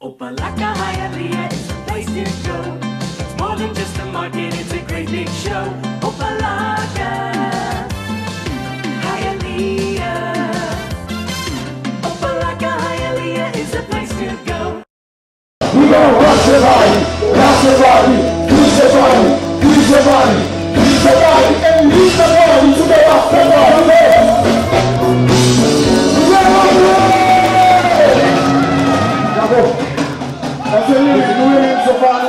Opa-locka Hialeah is a place to go. It's more than just a market, it's a great big show. Opa-locka Hialeah. Opa-locka Hialeah is a place to go. We gonna rock your body, rock your body, grease your body, grease your body, grease your body.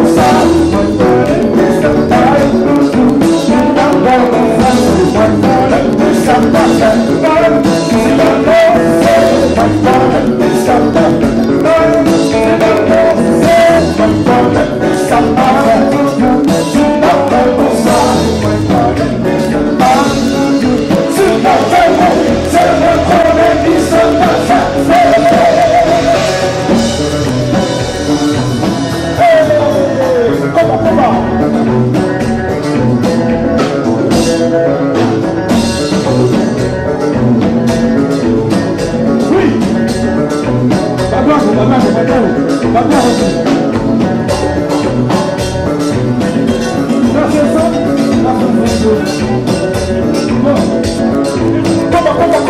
sorry.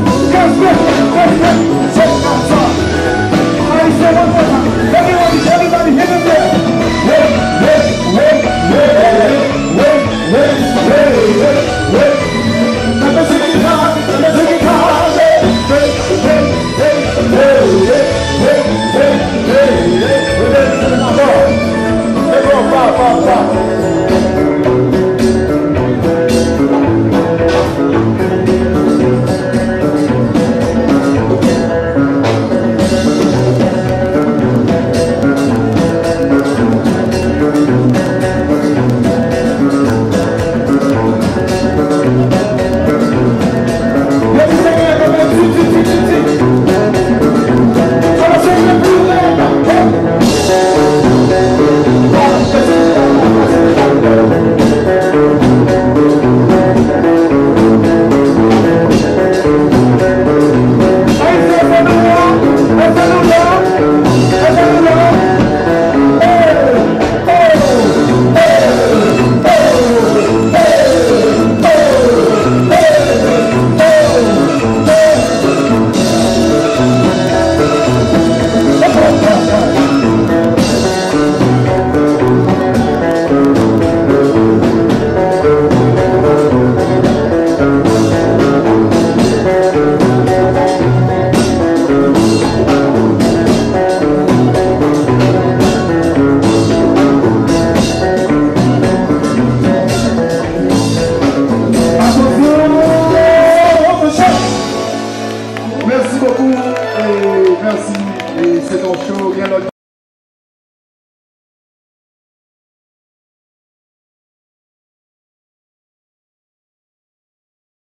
go, go, go, go, go.